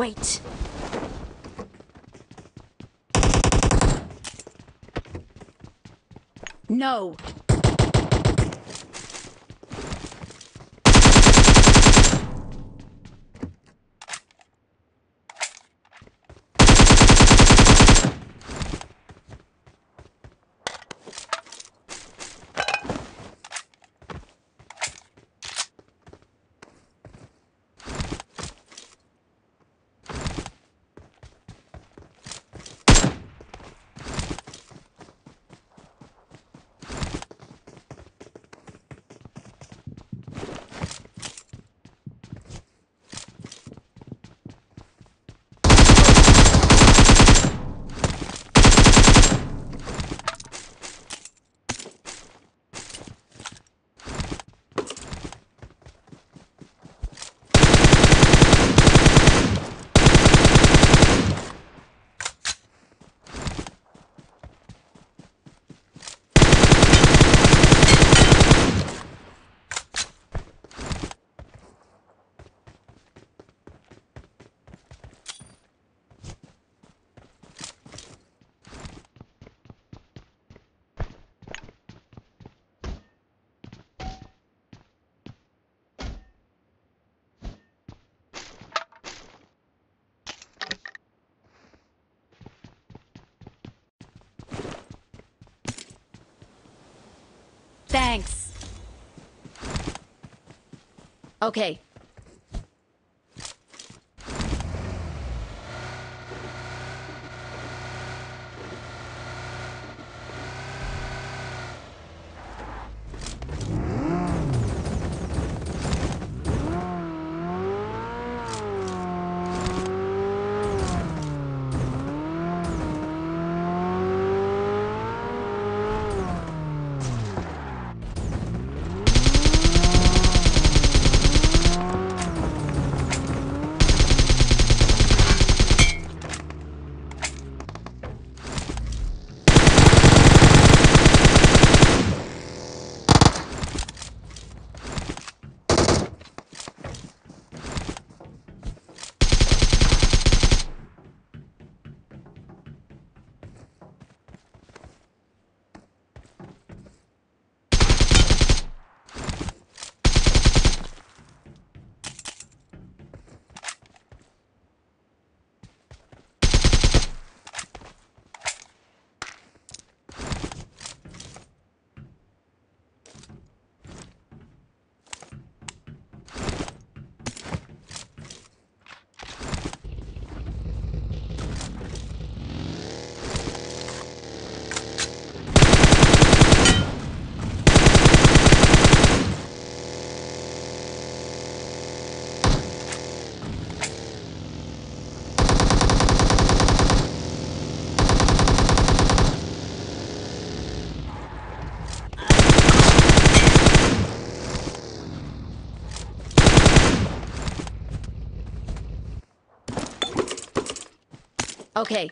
Wait. No. Thanks. Okay. Okay.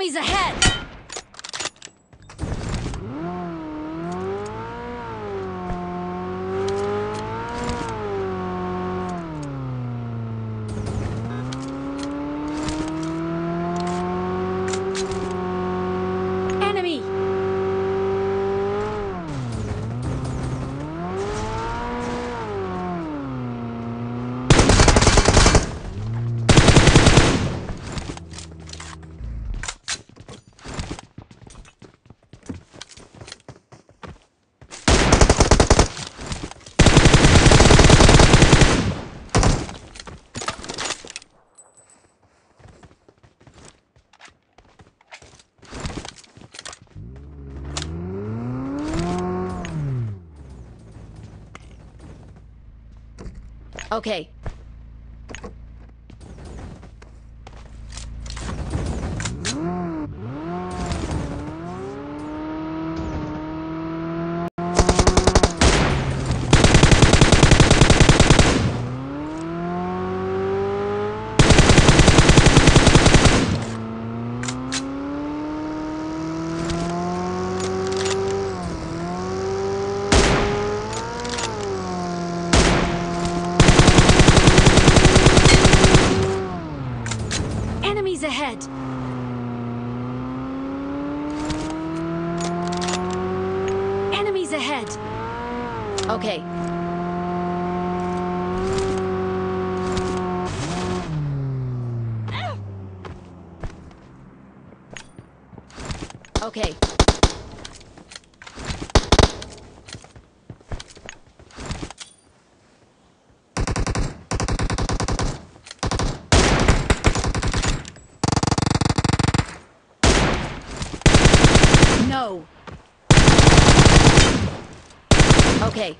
Enemies ahead! Okay. Enemies ahead! Enemies ahead! Okay. Okay. Okay.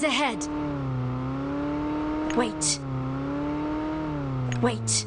Enemies ahead! Wait. Wait.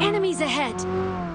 Enemies ahead!